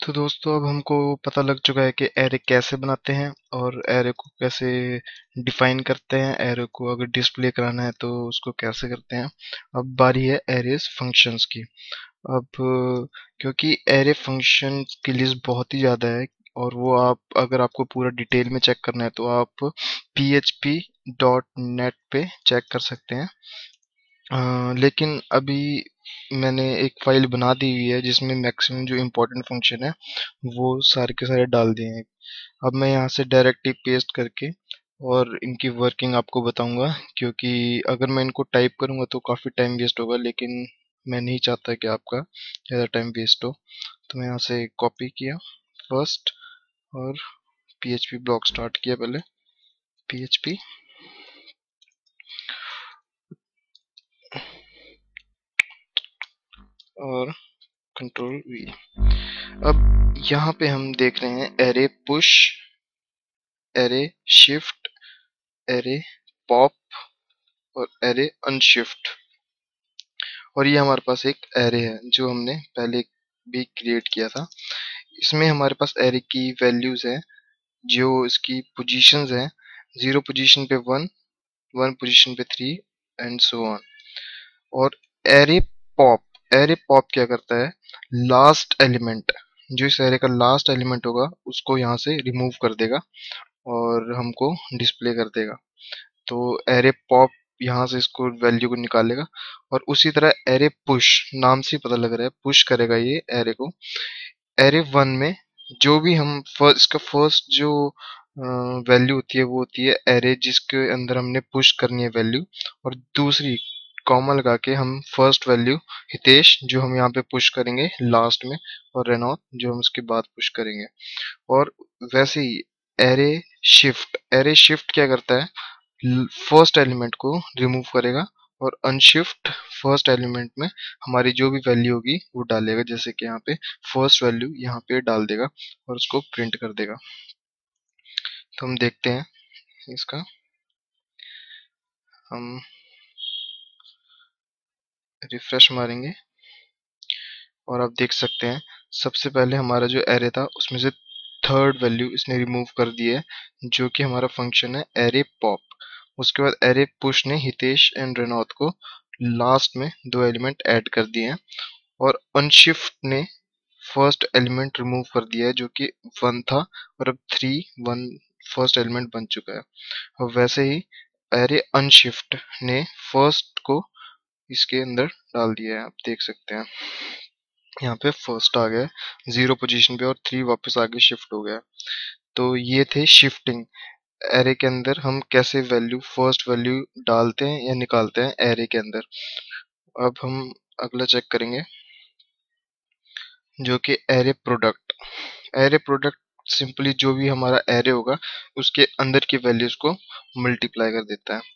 तो दोस्तों अब हमको पता लग चुका है कि एरे कैसे बनाते हैं और एरे को कैसे डिफाइन करते हैं एरे को अगर डिस्प्ले कराना है तो उसको कैसे करते हैं। अब बारी है एरेस फ़ंक्शंस की। अब क्योंकि एरे फ़ंक्शन की लिस्ट बहुत ही ज़्यादा है और वो आप अगर आपको पूरा डिटेल में चेक करना है तो आप पी डॉट नेट पे चेक कर सकते हैं। आ, लेकिन अभी मैंने एक फ़ाइल बना दी हुई है, जिसमें मैक्सिमम जो इम्पोर्टेंट फ़ंक्शन है, वो सारे के सारे डाल दिए हैं। अब मैं यहाँ से डायरेक्टली पेस्ट करके और इनकी वर्किंग आपको बताऊँगा, क्योंकि अगर मैं इनको टाइप करूँगा तो काफ़ी टाइम वेस्ट होगा, लेकिन मैं नहीं चाहता कि आपका ज़्यादा टाइम वेस्ट हो। तो मैं यहाँ से कॉपी किया फ़र्स्ट और पी ब्लॉक स्टार्ट किया पहले। पीएचपी और कंट्रोल वी अब यहाँ पे हम देख रहे हैं array push array shift array pop और एरे अनशिफ्ट और ये हमारे पास एक एरे है जो हमने पहले भी क्रिएट किया था। इसमें हमारे पास एरे की वैल्यूज़ है, जो इसकी पोजीशंस हैं। ज़ीरो पोजीशन पे वन वन पोजीशन पे थ्री एंड सो ऑन और एरे पॉप एरे पॉप क्या करता है? लास्ट एलिमेंट जो इस एरे का लास्ट एलिमेंट होगा, उसको यहाँ से रिमूव कर देगा और हमको डिस्प्ले कर देगा। तो एरे पॉप यहाँ से इसको वैल्यू को निकालेगा और उसी तरह एरे पुश नाम से पता लग रहा है पुश करेगा ये एरे को। एरे वन में जो भी हम फ़र्स्ट इसका फ़र्स्ट जो वैल्यू होती है, वो होती है एरे जिसके अंदर हमने पुश करनी है वैल्यू और दूसरी कॉमा लगा के हम फ़र्स्ट वैल्यू हितेश, जो हम यहाँ पे पुश करेंगे लास्ट में, और रेनॉट जो हम उसके बाद पुश करेंगे। और वैसे ही एरे शिफ्ट एरे शिफ्ट क्या करता है? फ़र्स्ट एलिमेंट को रिमूव करेगा, और अनशिफ्ट फ़र्स्ट एलिमेंट में हमारी जो भी वैल्यू होगी वो डालेगा, जैसे कि यहाँ पे फ़र्स्ट वैल्यू यहाँ पे डाल देगा और उसको प्रिंट कर देगा। तो हम देखते हैं इसका। हम रिफ्रेश मारेंगे। और आप देख सकते हैं, सबसे पहले हमारा जो एरे था, उसमें से थर्ड वैल्यू इसने रिमूव कर दी है, जो कि हमारा फ़ंक्शन है एरे पॉप उसके बाद एरे पुश ने हितेश एंड रेनौत को लास्ट में दो एलिमेंट ऐड कर दिए हैं। और अनशिफ्ट ने फ़र्स्ट एलिमेंट रिमूव कर दिया है, जो कि वन था, और अब थ्री वन फ़र्स्ट एलिमेंट बन चुका है। और वैसे ही एरे अनशिफ्ट ने फ़र्स्ट को इसके अंदर डाल दिया है, आप देख सकते हैं। यहाँ पे फ़र्स्ट आ गया ज़ीरो पोजीशन पे और थ्री वापस आगे शिफ्ट हो गया तो ये थे शिफ्टिंग एरे के अंदर हम कैसे वैल्यू फ़र्स्ट वैल्यू डालते हैं या निकालते हैं एरे के अंदर। अब हम अगला चेक करेंगे, जो कि array product array product simply जो भी हमारा एरे होगा, उसके अंदर की वैल्यूज़ को मल्टीप्लाई कर देता है।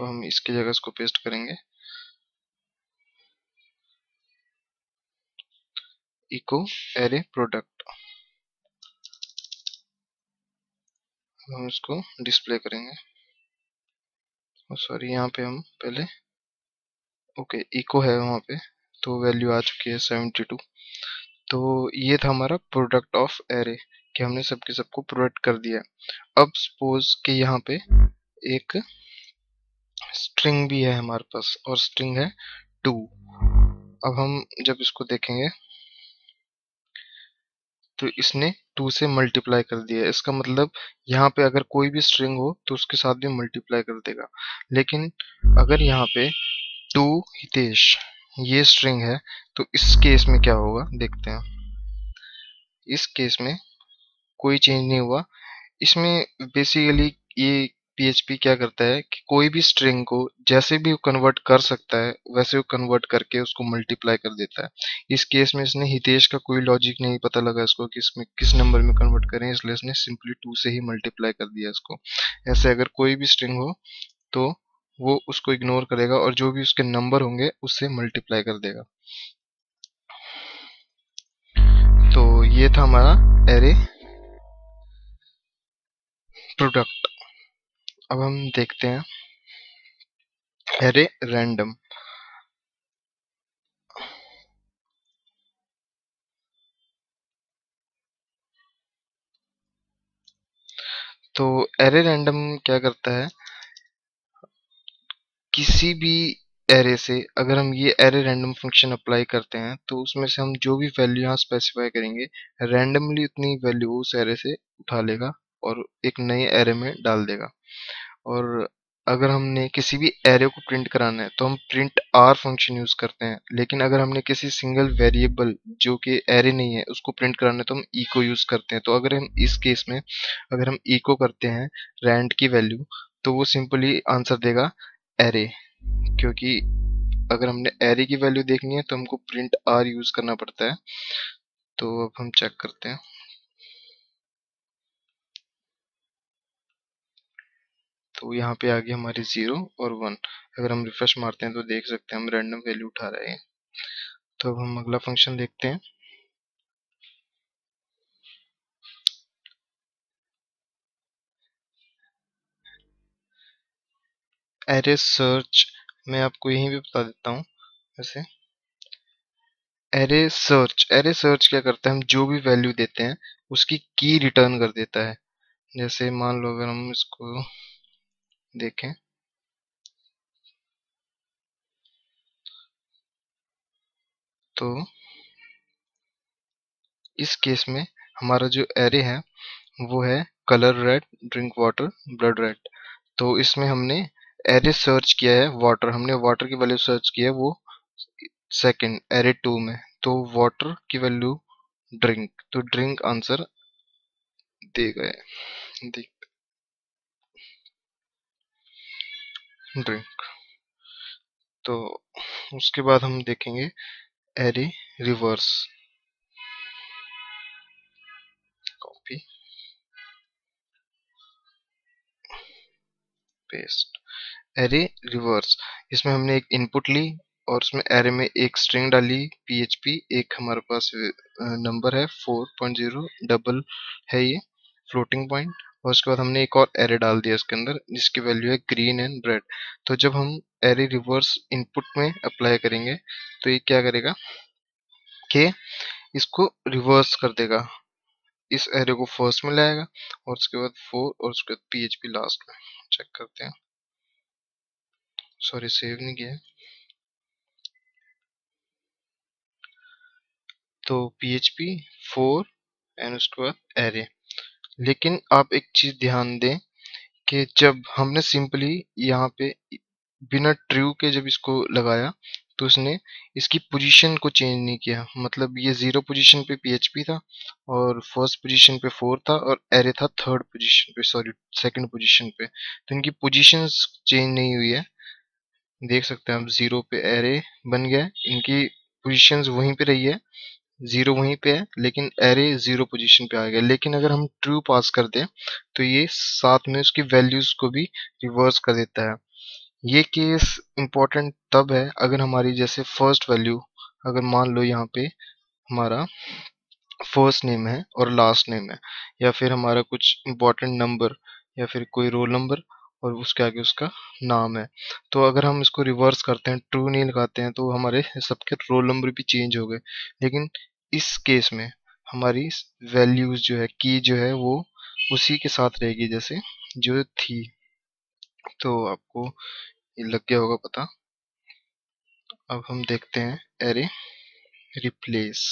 तो हम इसकी जगह इसको पेस्ट करेंगे। इको एरे प्रोडक्ट हम इसको डिस्प्ले करेंगे। सॉरी यहाँ पे हम पहले ओके इको है वहाँ पे तो वैल्यू आ चुकी है सेवेंटी टू तो ये था हमारा प्रोडक्ट ऑफ़ एरे कि हमने सबके सबको प्रोडक्ट कर दिया। अब सपोज़ कि यहाँ पे एक स्ट्रिंग भी है हमारे पास और स्ट्रिंग है टू। अब हम जब इसको देखेंगे तो इसने टू से मल्टीप्लाई कर दिया। इसका मतलब यहाँ पे अगर कोई भी स्ट्रिंग हो तो उसके साथ भी मल्टीप्लाई कर देगा। लेकिन अगर यहाँ पे टू हितेश, ये स्ट्रिंग है तो इस केस में क्या होगा, देखते हैं। इस केस में कोई चेंज नहीं हुआ। इसमें बेसिकली ये पीएचपी क्या करता है कि कोई भी स्ट्रिंग को जैसे भी कन्वर्ट कर सकता है, वैसे वो कन्वर्ट करके उसको मल्टीप्लाई कर देता है। इस केस में इसने हितेश का कोई लॉजिक नहीं पता लगा इसको कि इसमें किस नंबर में कन्वर्ट करें, इसलिए इसने सिंपली टू से ही मल्टीप्लाई कर दिया इसको। ऐसे अगर कोई भी स्ट्रिंग हो तो वो उसको इग्नोर करेगा और जो भी उसके नंबर होंगे उससे मल्टीप्लाई कर देगा। तो ये था हमारा एरे प्रोडक्ट अब हम देखते हैं। अरे रैंडम तो एरे रैंडम क्या करता है? किसी भी एरे से अगर हम ये एरे रैंडम फ़ंक्शन अप्लाई करते हैं तो उसमें से हम जो भी वैल्यू यहाँ स्पेसिफाई करेंगे रैंडमली उतनी वैल्यू उस एरे से उठा लेगा और एक नए एरे में डाल देगा। और अगर हमने किसी भी एरे को प्रिंट कराना है तो हम प्रिंट आर फ़ंक्शन यूज़ करते हैं। लेकिन अगर हमने किसी सिंगल वेरिएबल जो कि एरे नहीं है, उसको प्रिंट कराना है तो हम इको यूज़ करते हैं। तो अगर हम इस केस में, अगर हम इको करते हैं रैंड की वैल्यू तो वो सिंपली आंसर देगा एरे क्योंकि अगर हमने एरे की वैल्यू देखनी है तो हमको प्रिंट आर यूज़ करना पड़ता है। तो अब हम चेक करते हैं। तो यहाँ पे आ गया हमारी ज़ीरो और वन अगर हम रिफ्रेश मारते हैं तो देख सकते हैं हम रैंडम वैल्यू उठा रहे हैं। तो अब हम अगला फ़ंक्शन देखते हैं। एरे सर्च मैं आपको यहीं भी बता देता हूँ, वैसे। एरे सर्च एरे सर्च क्या करता है? हम जो भी वैल्यू देते हैं, उसकी की रिटर्न कर देता है। जैसे मान लो अगर हम इसको देखें। तो इस केस में हमारा जो एरे है, वो है colour red drink water blood red तो इसमें हमने एरे सर्च किया है वाटर हमने वाटर की वैल्यू सर्च किया है वो सेकंड एरे टू में. तो वाटर की वैल्यू ड्रिंक तो ड्रिंक आंसर दे गए। ड्रिंक तो उसके बाद हम देखेंगे array reverse copy paste array reverse इसमें हमने एक इनपुट ली और उसमें एरे में एक स्ट्रिंग डाली पीएचपी एक हमारे पास नंबर है फोर पॉइंट ज़ीरो डबल है ये फ्लोटिंग पॉइंट और उसके बाद हमने एक और एरे डाल दिया इसके अंदर, जिसकी वैल्यू है ग्रीन एंड रेड तो जब हम एरे रिवर्स इनपुट में अप्लाई करेंगे तो ये क्या करेगा? कि इसको रिवर्स कर देगा। इस एरे को फ़र्स्ट में लाएगा और उसके बाद फोर और उसके बाद पीएचपी लास्ट में। चेक करते हैं। सॉरी सेव नहीं किया तो पीएचपी फोर एंड उसके बाद एरे लेकिन आप एक चीज़ ध्यान दें कि जब हमने सिंपली यहाँ पे बिना ट्रू के जब इसको लगाया तो उसने इसकी पोजीशन को चेंज नहीं किया। मतलब ये ज़ीरो पोजीशन पे पीएचपी था और फ़र्स्ट पोजीशन पे फोर था और एरे था थर्ड पोजीशन पे, सॉरी, सेकंड पोजीशन पे। तो इनकी पोजीशंस चेंज नहीं हुई है। देख सकते हैं आप, ज़ीरो पे एरे बन गया इनकी पोजीशंस वहीं पे रही है। ज़ीरो वहीं पे है, लेकिन एरे ज़ीरो पोजीशन पे आ गया। लेकिन अगर हम ट्रू पास कर दें तो ये साथ में उसकी वैल्यूज़ को भी रिवर्स कर देता है। ये केस इम्पोर्टेंट तब है अगर हमारी जैसे फ़र्स्ट वैल्यू अगर मान लो यहाँ पे हमारा फ़र्स्ट नेम है और लास्ट नेम है, या फिर हमारा कुछ इम्पोर्टेंट नंबर या फिर कोई रोल नंबर और उसके आगे उसका नाम है। तो अगर हम इसको रिवर्स करते हैं ट्रू नहीं लगाते हैं तो हमारे सबके रोल नंबर भी चेंज हो गए। लेकिन इस केस में हमारी वैल्यूज़ जो है की जो है, वो उसी के साथ रहेगी जैसे जो थी। तो आपको लग गया होगा पता। अब हम देखते हैं एरे रिप्लेस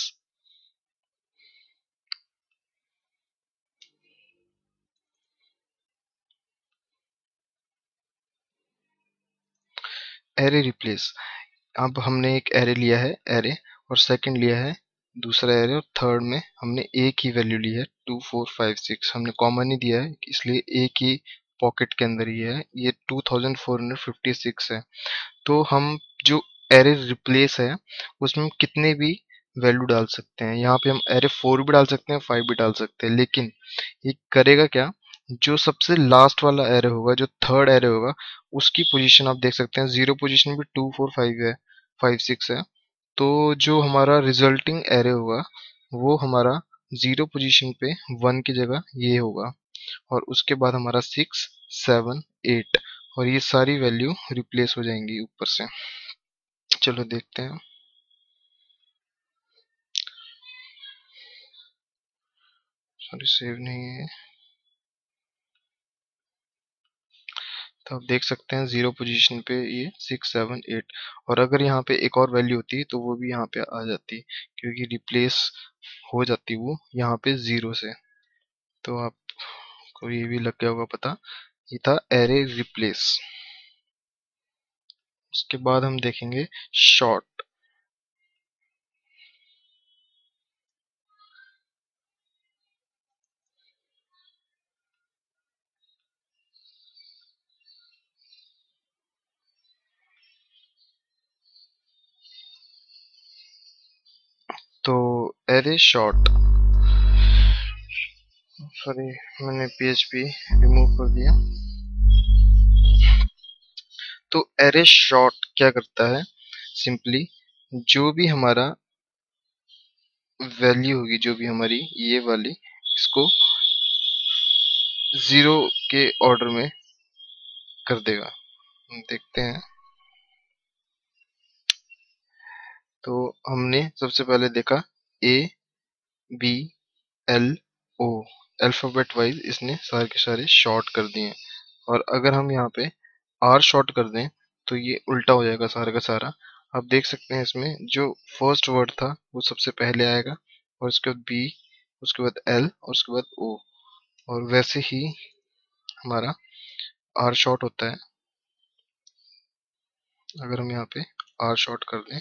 एरे रिप्लेस अब हमने एक एरे लिया है एरे और सेकंड लिया है दूसरा एरे और थर्ड में हमने एक ही वैल्यू ली है टू फोर फाइव सिक्स हमने कॉमन ही दिया है, इसलिए एक ही पॉकेट के अंदर ही है, ये 2456 है। तो हम जो एरे रिप्लेस है, उसमें हम कितने भी वैल्यू डाल सकते हैं, यहाँ पे हम एरे फोर भी डाल सकते हैं फाइव भी डाल सकते हैं, लेकिन ये करेगा क्या? जो सबसे लास्ट वाला एरे होगा, जो थर्ड एरे होगा, उसकी पोजीशन आप देख सकते हैं ज़ीरो पोजीशन भी टू फोर फाइव है फाइव सिक्स है। तो जो हमारा रिजल्टिंग एरे होगा वो हमारा ज़ीरो पोजीशन पे वन की जगह ये होगा। और उसके बाद हमारा सिक्स सेवन एट और ये सारी वैल्यू रिप्लेस हो जाएँगी ऊपर से। चलो देखते हैं। सॉरी सेव नहीं है। तो आप देख सकते हैं ज़ीरो पोजीशन पे ये सिक्स सेवन एट और अगर यहाँ पे एक और वैल्यू होती तो वो भी यहाँ पे आ जाती क्योंकि रिप्लेस हो जाती वो यहाँ पे ज़ीरो से। तो आपको ये भी लग गया होगा पता, ये था एरे रिप्लेस उसके बाद हम देखेंगे शॉर्ट तो एरे शॉर्ट सॉरी मैंने पीएचपी रिमूव कर दिया। तो एरे शॉर्ट क्या करता है? सिंपली जो भी हमारा वैल्यू होगी, जो भी हमारी ये वाली, इसको ज़ीरो के ऑर्डर में कर देगा। देखते हैं। तो हमने सबसे पहले देखा A B L O alphabet wise इसने सारे के सारे शॉर्ट कर दिए और अगर हम यहाँ पे आर शॉर्ट कर दें तो ये उल्टा हो जाएगा सारा का सारा। आप देख सकते हैं इसमें जो फ़र्स्ट वर्ड था, वो सबसे पहले आएगा, और उसके बाद बी उसके बाद एल और उसके बाद ओ और वैसे ही हमारा आर शॉर्ट होता है। अगर हम यहाँ पे आर शॉर्ट कर दें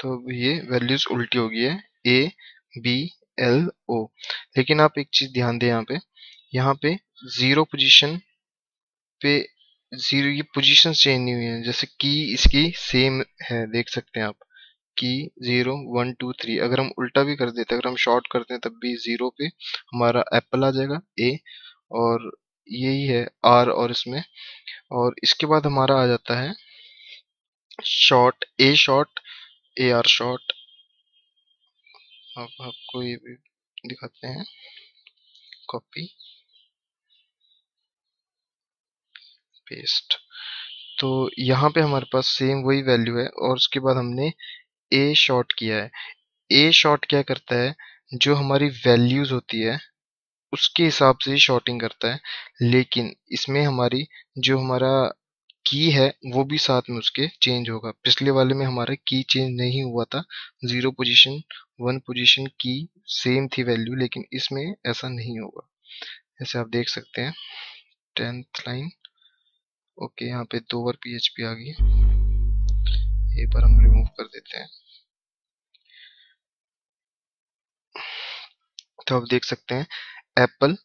तो ये वैल्यूज़ उल्टी हो गई है। ए बी एल ओ लेकिन आप एक चीज़ ध्यान दें यहाँ पे। यहाँ पे ज़ीरो पोजीशन पे ज़ीरो ये पोजीशन चेंज नहीं हुई है। जैसे की इसकी सेम है, देख सकते हैं आप। की ज़ीरो वन टू थ्री अगर हम उल्टा भी कर देते, अगर हम शॉर्ट करते हैं तब भी ज़ीरो पे हमारा एप्पल आ जाएगा ए और यही है आर और इसमें। और इसके बाद हमारा आ जाता है sort A sort A R sort अब आपको ये भी दिखाते हैं। कॉपी पेस्ट तो यहाँ पे हमारे पास सेम वही वैल्यू है और उसके बाद हमने ए शॉर्ट किया है। ए शॉर्ट क्या करता है? जो हमारी वैल्यूज़ होती है, उसके हिसाब से ही शॉर्टिंग करता है। लेकिन इसमें हमारी, जो हमारा की है, वो भी साथ में उसके चेंज होगा। पिछले वाले में हमारा की चेंज नहीं हुआ था। ज़ीरो पोजीशन वन पोजीशन की सेम थी वैल्यू लेकिन इसमें ऐसा नहीं होगा। जैसे आप देख सकते हैं। टेंथ लाइन ओके यहाँ पे दो बार पीएचपी आ गई। एक बार हम रिमूव कर देते हैं। तो आप देख सकते हैं apple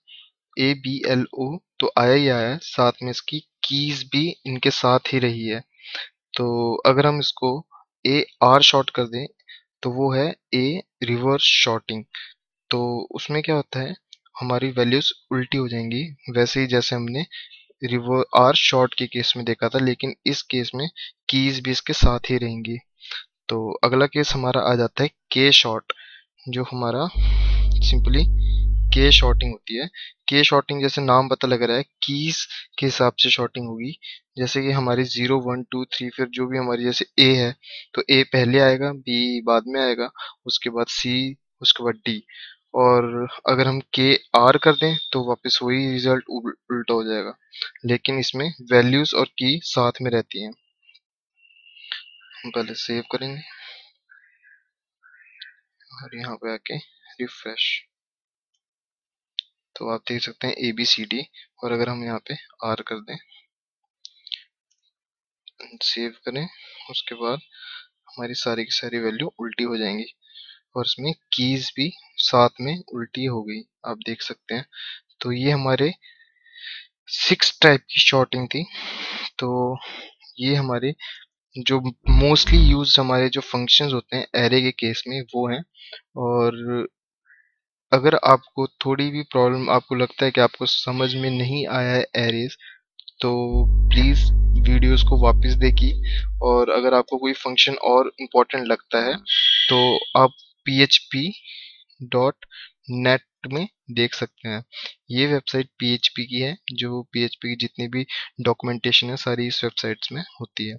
A B L O तो आया ही आया साथ में इसकी कीज भी इनके साथ ही रही है। तो अगर हम इसको ए आर शॉर्ट कर दें तो वो है ए रिवर्स शॉर्टिंग तो उसमें क्या होता है? हमारी वैल्यूज़ उल्टी हो जाएँगी। वैसे ही जैसे हमने रिवर आर शॉर्ट के केस में देखा था, लेकिन इस केस में कीज भी इसके साथ ही रहेंगी। तो अगला केस हमारा आ जाता है के शॉर्ट जो हमारा सिंपली के शॉर्टिंग होती है। के शॉर्टिंग जैसे नाम पता लग रहा है कीज के हिसाब से शॉर्टिंग होगी। जैसे कि हमारी ज़ीरो वन टू थ्री फिर जो भी हमारी जैसे ए है तो ए पहले आएगा बी बाद में आएगा, उसके बाद सी उसके बाद डी और अगर हम के आर कर दें तो वापस वही रिज़ल्ट उल्टा हो जाएगा। लेकिन इसमें वैल्यूज़ और की साथ में रहती हैं। हम पहले सेव करेंगे। और यहाँ पे आके रिफ्रेश तो आप देख सकते हैं ए बी सी डी और अगर हम यहाँ पे आर कर दें सेव करें, उसके बाद हमारी सारी की सारी वैल्यू उल्टी हो जाएँगी और इसमें कीज भी साथ में उल्टी हो गई, आप देख सकते हैं। तो ये हमारे सिक्स टाइप की शॉर्टिंग थी। तो ये हमारे जो मोस्टली यूज़ हमारे जो फ़ंक्शंस होते हैं एरे के केस में वो हैं और अगर आपको थोड़ी भी प्रॉब्लम, आपको लगता है कि आपको समझ में नहीं आया है एरेज तो प्लीज़ वीडियोस को वापस देखिए। और अगर आपको कोई फ़ंक्शन और इम्पोर्टेंट लगता है तो आप पी डॉट नेट में देख सकते हैं। ये वेबसाइट पी की है, जो पी की जितनी भी डॉक्यूमेंटेशन है, सारी इस वेबसाइट्स में होती है।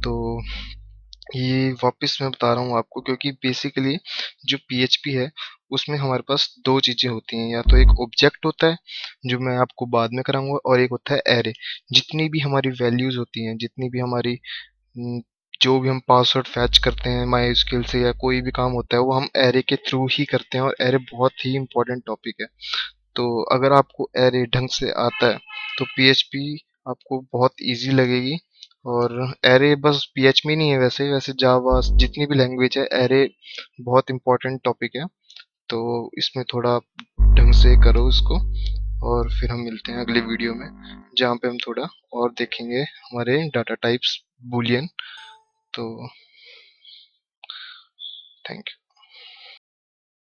तो ये वापस मैं बता रहा हूँ आपको, क्योंकि बेसिकली जो पीएचपी है, उसमें हमारे पास दो चीज़ें होती हैं। या तो एक ऑब्जेक्ट होता है, जो मैं आपको बाद में कराऊँगा, और एक होता है एरे जितनी भी हमारी वैल्यूज़ होती हैं, जितनी भी हमारी जो भी हम पासवर्ड फैच करते हैं माई स्किल से या कोई भी काम होता है, वो हम एरे के थ्रू ही करते हैं, और एरे बहुत ही इंपॉर्टेंट टॉपिक है। तो अगर आपको एरे ढंग से आता है तो पीएचपी आपको बहुत ईजी लगेगी। और एरे बस पी पीएचपी नहीं है वैसे वैसे जावा जितनी भी लैंग्वेज है एरे बहुत इंपॉर्टेंट टॉपिक है। तो इसमें थोड़ा ढंग से करो इसको और फिर हम मिलते हैं अगले वीडियो में, जहाँ पे हम थोड़ा और देखेंगे हमारे डाटा टाइप्स बुलियन तो थैंक यू